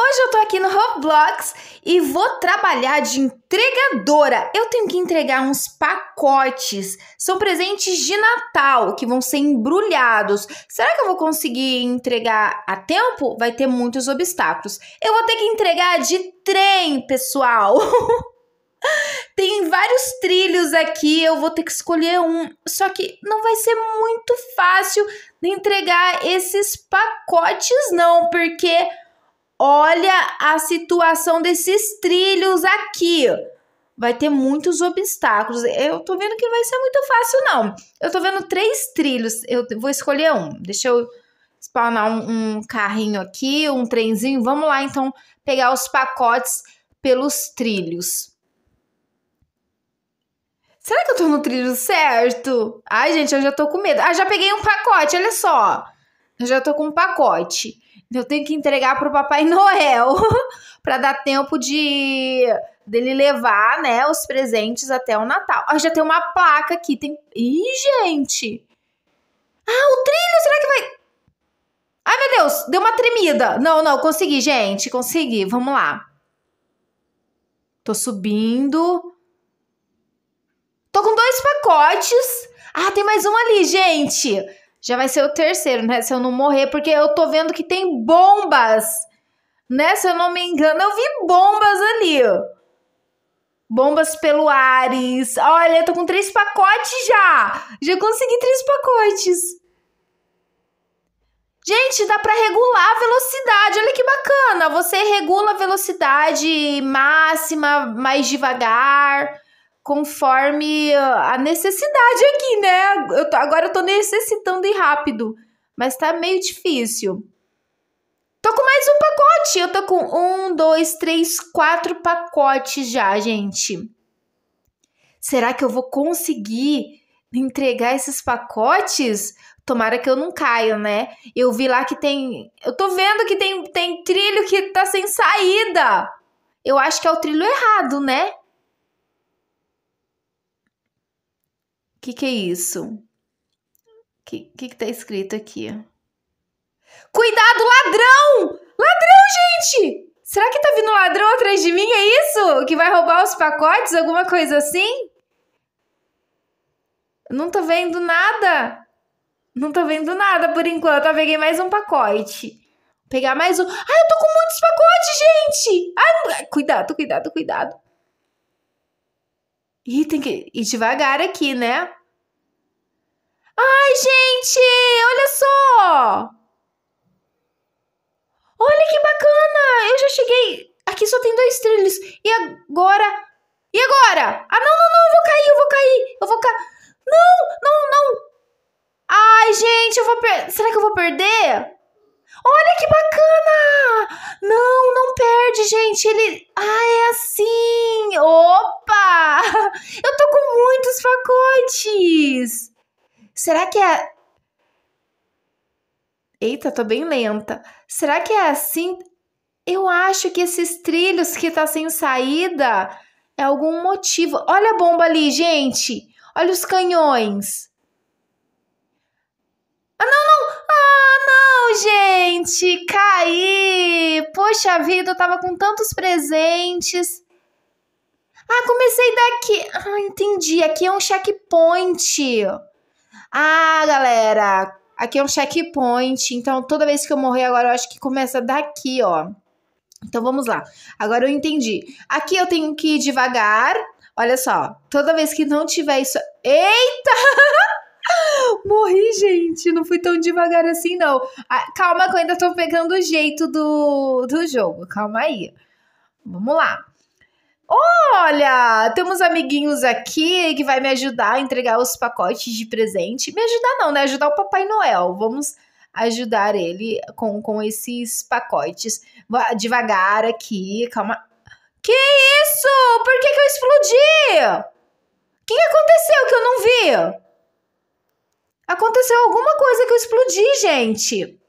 Hoje eu tô aqui no Roblox e vou trabalhar de entregadora. Eu tenho que entregar uns pacotes. São presentes de Natal que vão ser embrulhados. Será que eu vou conseguir entregar a tempo? Vai ter muitos obstáculos. Eu vou ter que entregar de trem, pessoal. Tem vários trilhos aqui, eu vou ter que escolher um. Só que não vai ser muito fácil entregar esses pacotes, não, porque Olha a situação desses trilhos aqui. Vai ter muitos obstáculos. Eu tô vendo que não vai ser muito fácil, não. Eu tô vendo três trilhos. Eu vou escolher um. Deixa eu spawnar um, um carrinho aqui, um trenzinho. Vamos lá, então, pegar os pacotes pelos trilhos. Será que eu tô no trilho certo? Ai, gente, eu já tô com medo. Ah, já peguei um pacote, olha só. Eu já tô com um pacote. Eu tenho que entregar pro Papai Noel para dar tempo de dele levar, né, os presentes até o Natal. Ah, já tem uma placa aqui, tem. Ih, gente! Ah, o trilho, será que vai Ai, meu Deus, deu uma tremida. Não, não, consegui, gente, consegui. Vamos lá. Tô subindo. Tô com dois pacotes. Ah, tem mais um ali, gente. Já vai ser o terceiro, né? Se eu não morrer, porque eu tô vendo que tem bombas. Né? Se eu não me engano, eu vi bombas ali. Bombas pelo Ares. Olha, eu tô com três pacotes já. Já consegui três pacotes. Gente, dá para regular a velocidade. Olha que bacana. Você regula a velocidade máxima, mais devagar conforme a necessidade aqui, né? Eu tô, agora eu tô necessitando ir rápido, mas tá meio difícil. Tô com mais um pacote. Eu tô com um, dois, três, quatro pacotes já, gente. Será que eu vou conseguir entregar esses pacotes? Tomara que eu não caia, né? Eu vi lá que tem. Eu tô vendo que tem, tem trilho que tá sem saída. Eu acho que é o trilho errado, né? Que, que é isso? O que, que, que tá escrito aqui? Cuidado, ladrão! Ladrão, gente! Será que tá vindo ladrão atrás de mim? É isso? Que vai roubar os pacotes? Alguma coisa assim? Não tô vendo nada. Não tô vendo nada por enquanto. Eu peguei mais um pacote. Vou pegar mais um. Ai, eu tô com muitos pacotes, gente! Ai, cuidado, cuidado, cuidado. Ih, tem que ir devagar aqui, né? Ai, gente, olha só! Olha que bacana! Eu já cheguei. Aqui só tem dois trilhos. E agora? E agora? Ah, não, não, não, eu vou cair, eu vou cair. Eu vou cair. Não, não, não. Ai, gente, eu vou perder. Será que eu vou perder? Olha que bacana! Não, não perde, gente. Ele. Ah, é assim. Opa! Eu tô com muitos pacotes. Será que é. Eita, tô bem lenta. Será que é assim? Eu acho que esses trilhos que tá sem saída é algum motivo. Olha a bomba ali, gente. Olha os canhões. Ah, não, não. Gente. Caí. Poxa vida, eu tava com tantos presentes. Ah, comecei daqui. Ah, entendi. Aqui é um checkpoint. Ah, galera, aqui é um checkpoint, então toda vez que eu morrer agora eu acho que começa daqui, ó. Então vamos lá. Agora eu entendi. Aqui eu tenho que ir devagar. Olha só, toda vez que não tiver isso. Eita! Morri, gente. Não fui tão devagar assim, não. Ah, calma que eu ainda tô pegando o jeito do, do jogo. Calma aí. Vamos lá. Olha, temos amiguinhos aqui que vai me ajudar a entregar os pacotes de presente. Me ajudar não, né? Ajudar o Papai Noel. Vamos ajudar ele com, com esses pacotes. Devagar aqui, calma. Que isso? Por que, que eu explodi? O que, que aconteceu que eu não vi? Aconteceu alguma coisa que eu explodi, gente.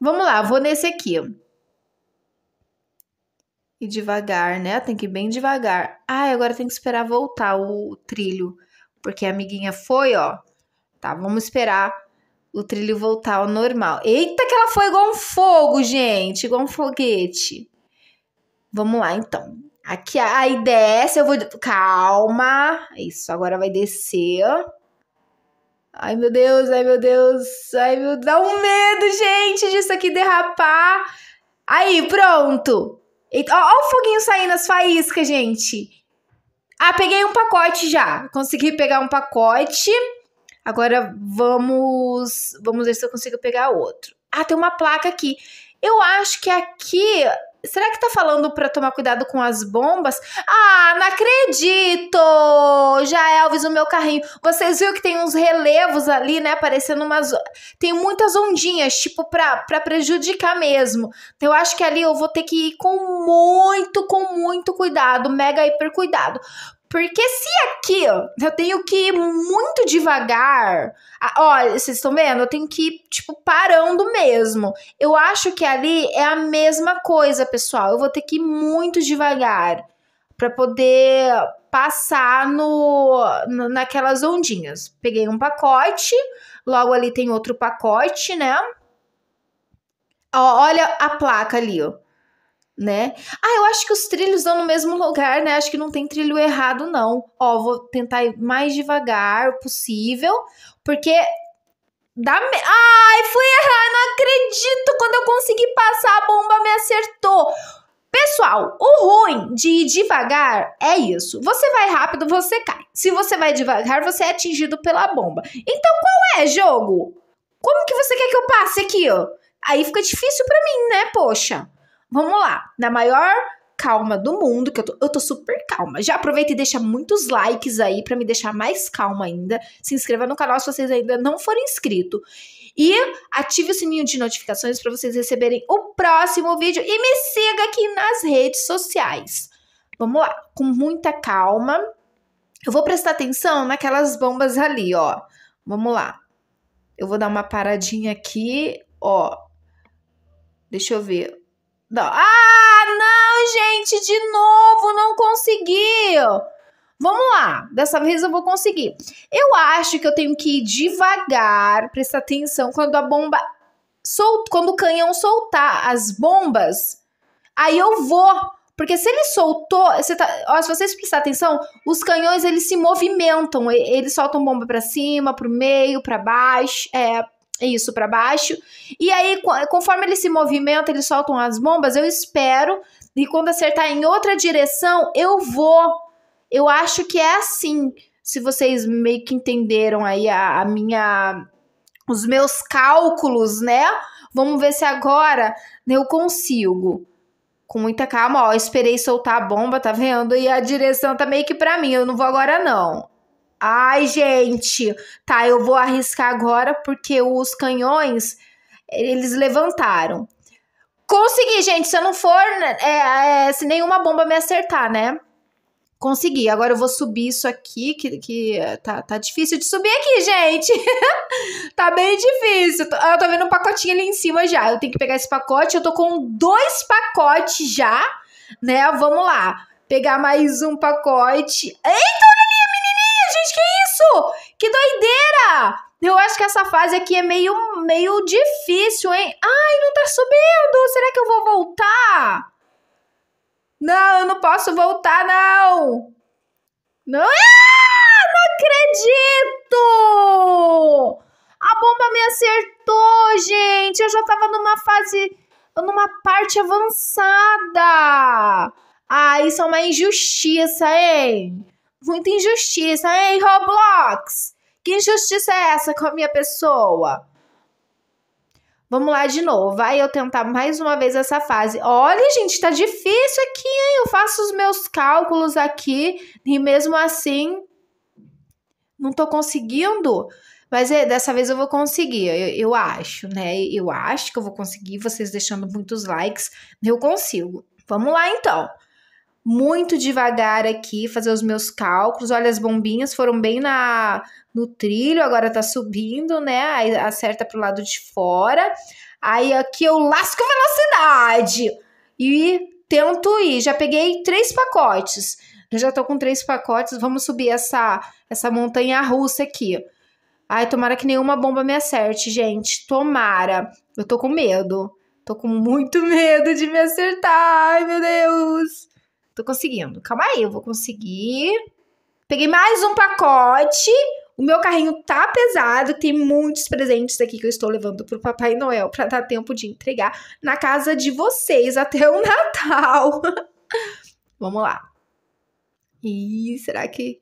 Vamos lá, vou nesse aqui. E devagar, né? Tem que ir bem devagar. Ah, agora tem que esperar voltar o trilho. Porque a amiguinha foi, ó. Tá, vamos esperar o trilho voltar ao normal. Eita, que ela foi igual um fogo, gente. Igual um foguete. Vamos lá, então. Aqui aí desce, eu vou. Calma. Isso, agora vai descer. Ai, meu Deus, ai, meu Deus. Ai, meu. Dá um medo, gente, disso aqui derrapar. Aí, pronto. Ó, ó o foguinho saindo, as faíscas, gente. Ah, peguei um pacote já. Consegui pegar um pacote. Agora vamos. Vamos ver se eu consigo pegar outro. Ah, tem uma placa aqui. Eu acho que aqui Será que tá falando para tomar cuidado com as bombas? Ah, não acredito! Já Elvis, o meu carrinho. Vocês viram que tem uns relevos ali, né? Parecendo umas. Tem muitas ondinhas, tipo, pra, pra prejudicar mesmo. Então, eu acho que ali eu vou ter que ir com muito, com muito cuidado, mega hiper cuidado. Porque se aqui, ó, eu tenho que ir muito devagar. Olha, vocês estão vendo? Eu tenho que ir, tipo, parando mesmo. Eu acho que ali é a mesma coisa, pessoal. Eu vou ter que ir muito devagar para poder passar no, naquelas ondinhas. Peguei um pacote, logo ali tem outro pacote, né? Ó, olha a placa ali, ó né? Ah, eu acho que os trilhos dão no mesmo lugar, né? Acho que não tem trilho errado, não. Ó, vou tentar ir mais devagar possível, porque dá. Me... Ai, fui errar, não acredito! Quando eu consegui passar, a bomba me acertou. Pessoal, o ruim de ir devagar é isso. Você vai rápido, você cai. Se você vai devagar, você é atingido pela bomba. Então qual é, jogo? Como que você quer que eu passe aqui, ó? Aí fica difícil para mim, né? Poxa. Vamos lá, na maior calma do mundo, que eu tô, eu tô super calma. Já aproveita e deixa muitos likes aí para me deixar mais calma ainda. Se inscreva no canal se vocês ainda não forem inscritos. E ative o sininho de notificações para vocês receberem o próximo vídeo e me siga aqui nas redes sociais. Vamos lá, com muita calma. Eu vou prestar atenção naquelas bombas ali, ó. Vamos lá. Eu vou dar uma paradinha aqui, ó. Deixa eu ver. Não. Ah, não, gente, de novo, não conseguiu. Vamos lá, dessa vez eu vou conseguir. Eu acho que eu tenho que ir devagar, prestar atenção quando a bomba sol, quando o canhão soltar as bombas, aí eu vou, porque se ele soltou, você tá, ó, se vocês prestar atenção, os canhões eles se movimentam, eles soltam bomba para cima, para o meio, para baixo, é, isso para baixo. E aí, conforme ele se movimenta, eles soltam as bombas, eu espero. E quando acertar em outra direção, eu vou. Eu acho que é assim. Se vocês meio que entenderam aí a, a minha. Os meus cálculos, né? Vamos ver se agora eu consigo. Com muita calma, ó, esperei soltar a bomba, tá vendo? E a direção tá meio que pra mim, eu não vou agora não. Ai, gente, tá, eu vou arriscar agora porque os canhões eles levantaram. Consegui, gente. Se eu não for, né, é, é, se nenhuma bomba me acertar, né? Consegui. Agora eu vou subir isso aqui, que, que tá, tá difícil de subir aqui, gente. tá bem difícil. Eu tô vendo um pacotinho ali em cima já. Eu tenho que pegar esse pacote. Eu tô com dois pacotes já, né? Vamos lá. Pegar mais um pacote. Eita, gente, que isso? Que doideira! Eu acho que essa fase aqui é meio, meio difícil, hein? Ai, não tá subindo! Será que eu vou voltar? Não, eu não posso voltar, não! Não, ah, não acredito! A bomba me acertou, gente! Eu já tava numa fase, numa parte avançada! Ah, isso é uma injustiça, hein? muita injustiça. Ei, Roblox! Que injustiça é essa com a minha pessoa? Vamos lá de novo. Vai eu tentar mais uma vez essa fase. Olha, gente, tá difícil aqui, hein? Eu faço os meus cálculos aqui e mesmo assim não tô conseguindo. Mas é, dessa vez eu vou conseguir, eu, eu acho, né? Eu acho que eu vou conseguir, vocês deixando muitos likes, eu consigo. Vamos lá então muito devagar aqui, fazer os meus cálculos. Olha, as bombinhas foram bem na no trilho, agora tá subindo, né? Aí acerta pro lado de fora. Aí aqui eu lasco velocidade e tento ir. Já peguei três pacotes. Eu já tô com três pacotes. Vamos subir essa essa montanha russa aqui. Ai, tomara que nenhuma bomba me acerte, gente. Tomara. Eu tô com medo. Tô com muito medo de me acertar. Ai, meu Deus. Tô conseguindo. Calma aí, eu vou conseguir. Peguei mais um pacote. O meu carrinho tá pesado, tem muitos presentes aqui que eu estou levando pro Papai Noel para dar tempo de entregar na casa de vocês até o Natal. Vamos lá. Ih, será que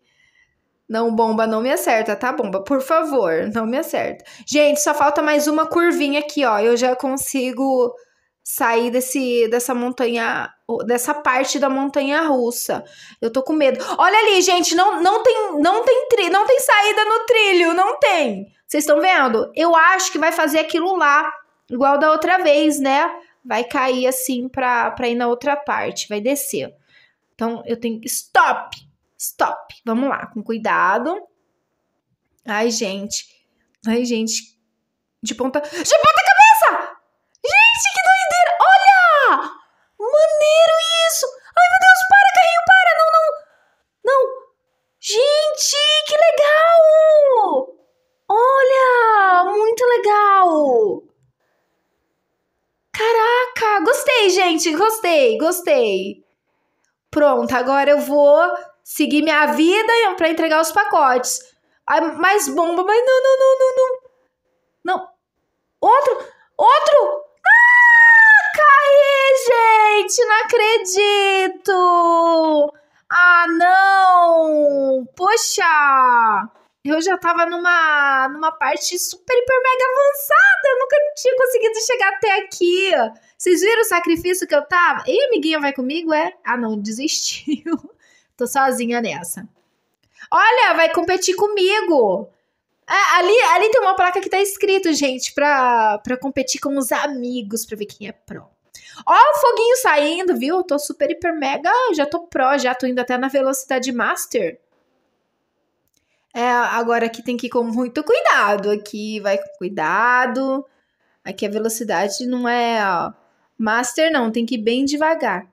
não, bomba, não me acerta, tá, bomba? Por favor, não me acerta. Gente, só falta mais uma curvinha aqui, ó. Eu já consigo sair desse, dessa montanha, dessa parte da montanha russa. Eu tô com medo. Olha ali, gente, não, não tem, não tem, tri, não tem saída no trilho, não tem. Vocês estão vendo? Eu acho que vai fazer aquilo lá, igual da outra vez, né? Vai cair assim pra, pra ir na outra parte, vai descer. Então eu tenho stop stop. Vamos lá, com cuidado. Ai, gente. Ai, gente. De ponta. De ponta cabeça! Gente, que doideira! Olha! Maneiro isso! Ai, meu Deus, para, carrinho, para! Não, não! Não! Gente, que legal! Olha! Muito legal! Caraca! Gostei, gente! Gostei, gostei! Pronto, agora eu vou seguir minha vida para entregar os pacotes. Ai, mais bomba, mas não, não, não, não, não. Não. Outro, outro. Ah, gente, não acredito. Ah, não. Poxa. Eu já tava numa, numa parte super, hiper, mega avançada. Eu nunca tinha conseguido chegar até aqui. Vocês viram o sacrifício que eu tava? E amiguinha vai comigo, é? Ah, não, desistiu. Tô sozinha nessa. Olha, vai competir comigo. É, ali, ali tem uma placa que tá escrito, gente, pra, pra competir com os amigos, pra ver quem é pro. Ó, o foguinho saindo, viu? Eu tô super, hiper, mega. Já tô pro, já tô indo até na velocidade master. É, agora aqui tem que ir com muito cuidado. Aqui vai com cuidado. Aqui a velocidade não é ó, master, não. Tem que ir bem devagar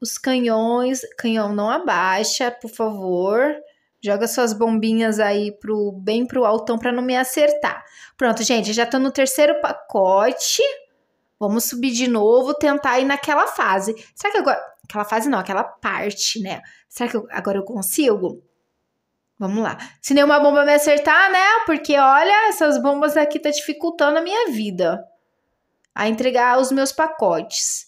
os canhões, canhão não abaixa, por favor. Joga suas bombinhas aí pro, bem pro altão para não me acertar. Pronto, gente, já tô no terceiro pacote. Vamos subir de novo, tentar ir naquela fase. Será que agora... Aquela fase não, aquela parte, né? Será que eu, agora eu consigo? Vamos lá. Se nenhuma bomba me acertar, né? Porque, olha, essas bombas aqui tá dificultando a minha vida. A entregar os meus pacotes.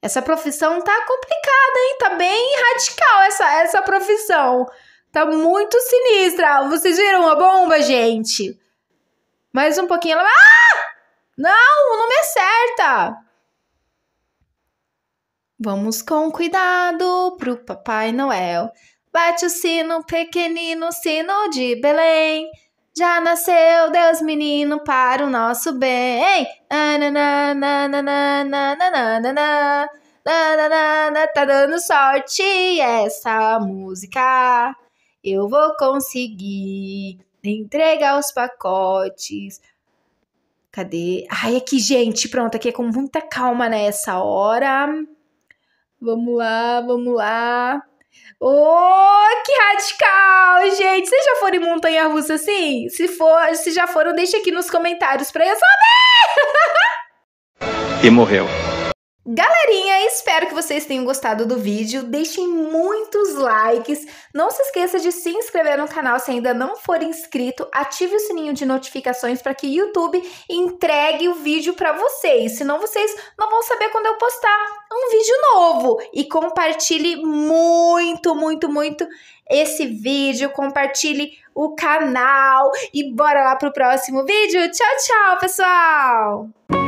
Essa profissão tá complicada, hein? Tá bem radical essa, essa profissão. Tá muito sinistra. Vocês viram a bomba, gente? Mais um pouquinho ela. Ah! Não, não me acerta. Vamos com cuidado pro Papai Noel. Bate o sino, pequenino sino de Belém. Já nasceu Deus menino para o nosso bem. Tá dando sorte essa música. Eu vou conseguir entregar os pacotes. Cadê? Ai, aqui, gente. Pronto, aqui é com muita calma nessa hora. Vamos lá, vamos lá. Oh, que radical, gente! Vocês já foram em montanha russa assim? Se for, se já foram, deixa aqui nos comentários pra eu saber! E morreu. Galerinha, espero que vocês tenham gostado do vídeo. Deixem muitos likes. Não se esqueça de se inscrever no canal se ainda não for inscrito. Ative o sininho de notificações para que o YouTube entregue o vídeo para vocês. Senão vocês não vão saber quando eu postar um vídeo novo. E compartilhe muito, muito, muito esse vídeo. Compartilhe o canal. E bora lá pro próximo vídeo. Tchau, tchau, pessoal!